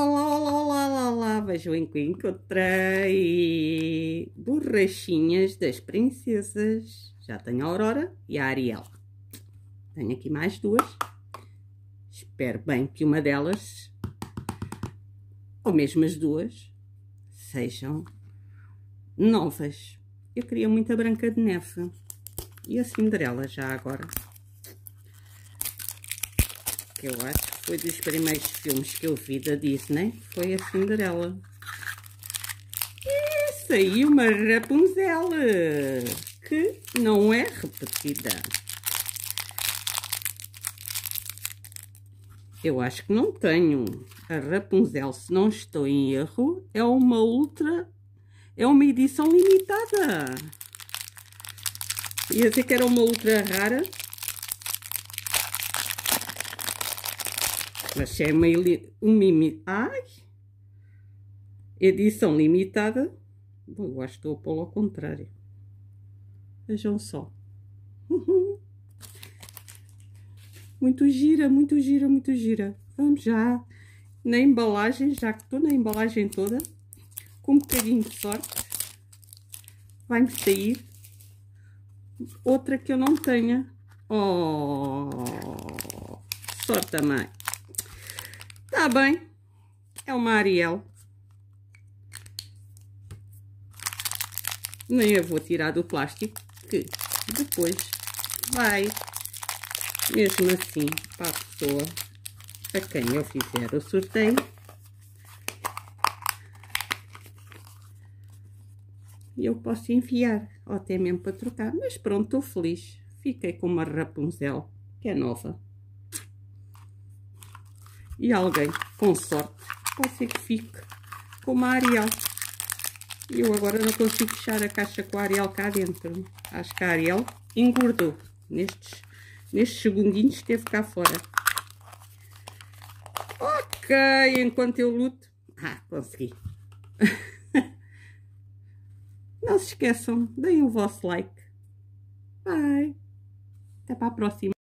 Olá, olá, olá, olá, olá, vejam em que encontrei borrachinhas das princesas. Já tenho a Aurora e a Ariel. Tenho aqui mais duas. Espero bem que uma delas, ou mesmo as duas, sejam novas. Eu queria muito a Branca de Neve e a Cinderela já agora. Que eu acho que foi dos primeiros filmes que eu vi da Disney, foi a Cinderela. E saiu uma Rapunzel, que não é repetida. Eu acho que não tenho. A Rapunzel, se não estou em erro, é uma ultra... É uma edição limitada. Ia dizer que era uma ultra rara. Mas é uma, uma ai, edição limitada. Bom, eu acho que estou a pô-lo ao contrário. Vejam só. Muito gira, muito gira, muito gira. Vamos já na embalagem, já que estou na embalagem toda, com um bocadinho de sorte, vai-me sair outra que eu não tenha. Oh, sorte também. Tá bem, é uma Ariel. Nem eu vou tirar do plástico, que depois vai mesmo assim para a pessoa a quem eu fizer o sorteio. E eu posso enviar, ou até mesmo para trocar. Mas pronto, estou feliz. Fiquei com uma Rapunzel, que é nova. E alguém, com sorte, pode ser que fique com uma Ariel. E eu agora não consigo fechar a caixa com a Ariel cá dentro. Acho que a Ariel engordou nestes nestes segundinhos esteve cá fora. Ok, enquanto eu luto... Ah, consegui. Não se esqueçam, deem o vosso like. Bye. Até para a próxima.